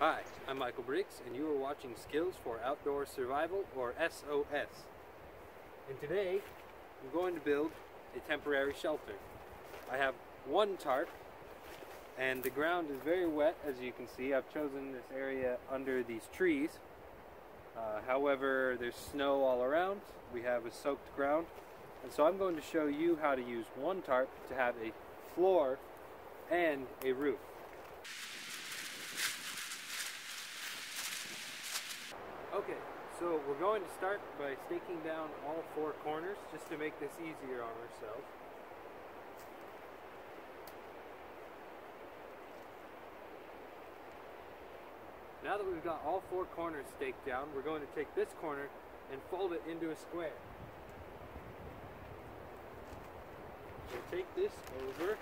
Hi, I'm Michael Briggs, and you are watching Skills for Outdoor Survival, or SOS. And today, I'm going to build a temporary shelter. I have one tarp, and the ground is very wet, as you can see. I've chosen this area under these trees. Uh, however, there's snow all around. We have a soaked ground. And so I'm going to show you how to use one tarp to have a floor and a roof. Okay, so we're going to start by staking down all four corners just to make this easier on ourselves. Now that we've got all four corners staked down, we're going to take this corner and fold it into a square. We'll take this over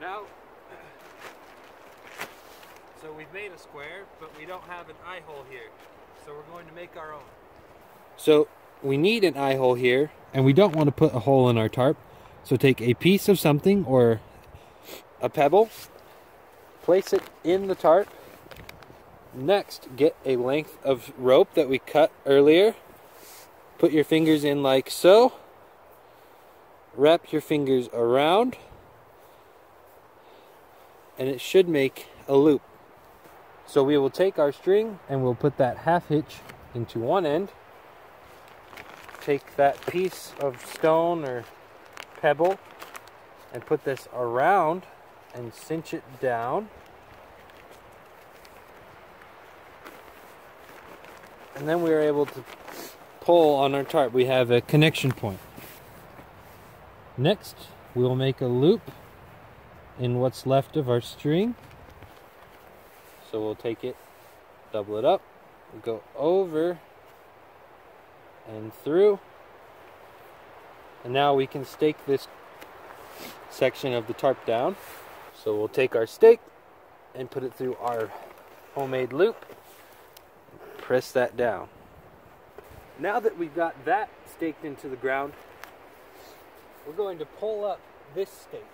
Now, so we've made a square, but we don't have an eye hole here. So we're going to make our own. So we need an eye hole here, and we don't want to put a hole in our tarp. So take a piece of something or a pebble, place it in the tarp. Next, get a length of rope that we cut earlier. Put your fingers in like so. Wrap your fingers around and it should make a loop. So we will take our string and we'll put that half hitch into one end. Take that piece of stone or pebble and put this around and cinch it down. And then we are able to pull on our tarp. We have a connection point. Next, we'll make a loop in what's left of our string. So we'll take it, double it up, we'll go over and through. And now we can stake this section of the tarp down. So we'll take our stake and put it through our homemade loop. Press that down. Now that we've got that staked into the ground, we're going to pull up this stake.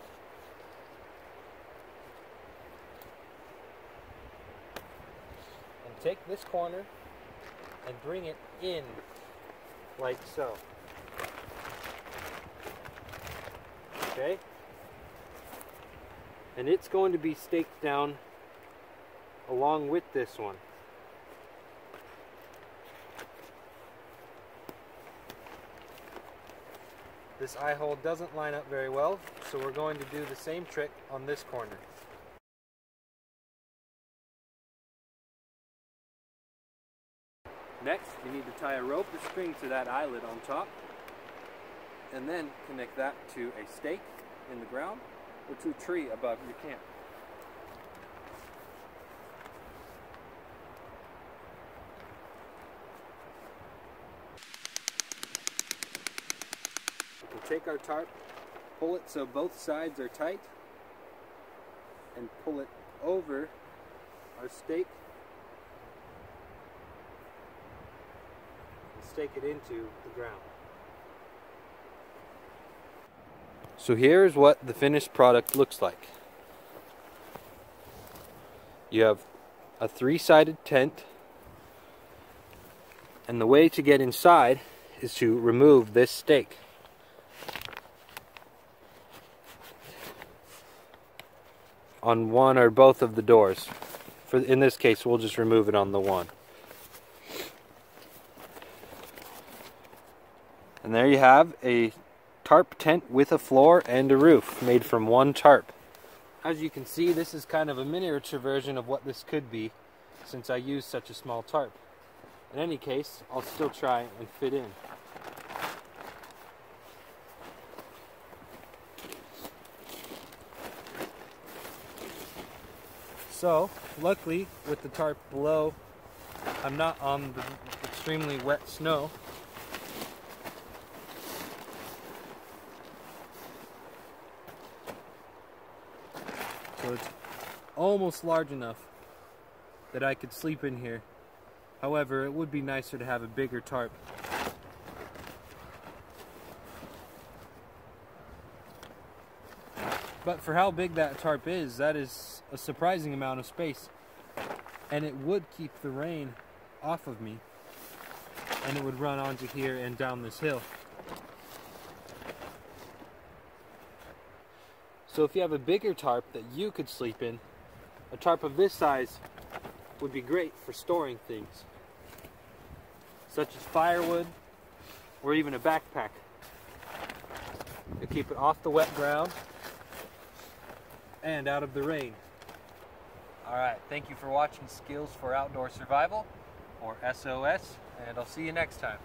Take this corner and bring it in like so. Okay? And it's going to be staked down along with this one. This eye hole doesn't line up very well, so we're going to do the same trick on this corner. Next, you need to tie a rope or string to that eyelet on top, and then connect that to a stake in the ground or to a tree above your camp. We'll take our tarp, pull it so both sides are tight, and pull it over our stake stake it into the ground. So here's what the finished product looks like. You have a three-sided tent and the way to get inside is to remove this stake. on one or both of the doors. For in this case, we'll just remove it on the one. And there you have a tarp tent with a floor and a roof made from one tarp. As you can see, this is kind of a miniature version of what this could be since I used such a small tarp. In any case, I'll still try and fit in. So, luckily, with the tarp below, I'm not on the extremely wet snow, So it's almost large enough that I could sleep in here. However, it would be nicer to have a bigger tarp. But for how big that tarp is, that is a surprising amount of space. And it would keep the rain off of me. And it would run onto here and down this hill. So if you have a bigger tarp that you could sleep in, a tarp of this size would be great for storing things. Such as firewood or even a backpack. To keep it off the wet ground and out of the rain. Alright, thank you for watching Skills for Outdoor Survival, or SOS, and I'll see you next time.